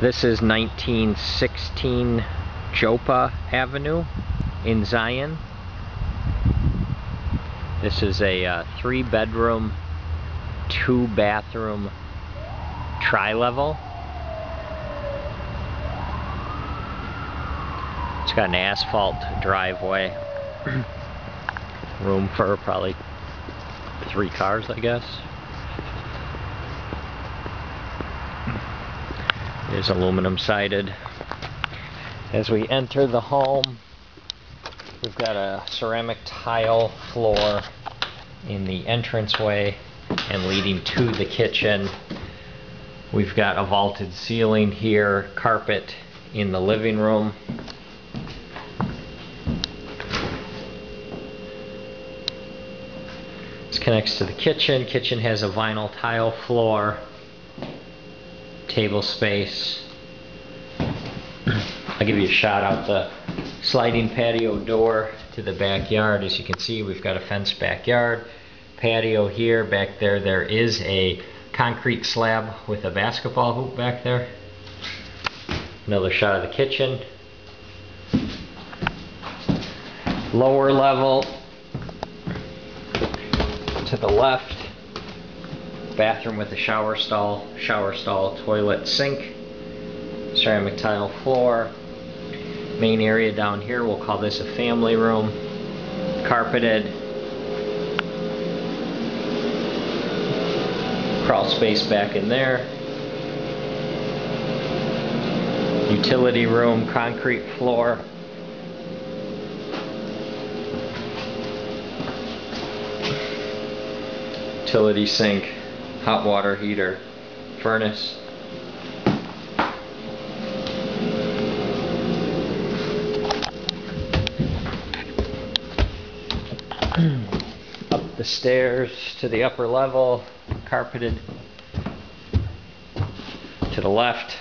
This is 1916 Joppa Avenue in Zion. This is a uh, three bedroom, two bathroom tri-level. It's got an asphalt driveway. Room for probably three cars, I guess. Is aluminum sided. As we enter the home, we've got a ceramic tile floor in the entranceway and leading to the kitchen. We've got a vaulted ceiling here, carpet in the living room. This connects to the kitchen. Kitchen has a vinyl tile floor table space. I'll give you a shot out the sliding patio door to the backyard. As you can see, we've got a fenced backyard. Patio here, back there, there is a concrete slab with a basketball hoop back there. Another shot of the kitchen. Lower level to the left bathroom with a shower stall, shower stall, toilet, sink, ceramic tile floor. Main area down here, we'll call this a family room. Carpeted. Crawl space back in there. Utility room, concrete floor. Utility sink hot water heater, furnace. Up the stairs to the upper level, carpeted. To the left,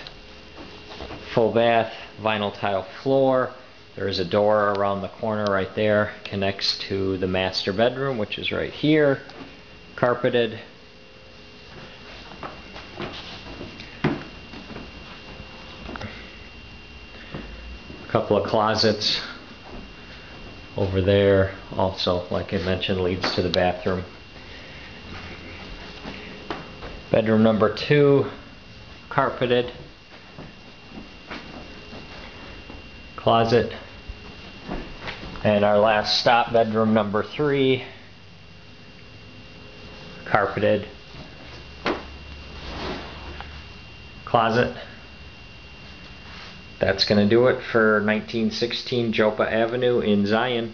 full bath, vinyl tile floor. There is a door around the corner right there, connects to the master bedroom, which is right here, carpeted. Couple of closets over there. Also like I mentioned leads to the bathroom. Bedroom number two carpeted. Closet. And our last stop bedroom number three carpeted. Closet that's going to do it for 1916 Joppa Avenue in Zion.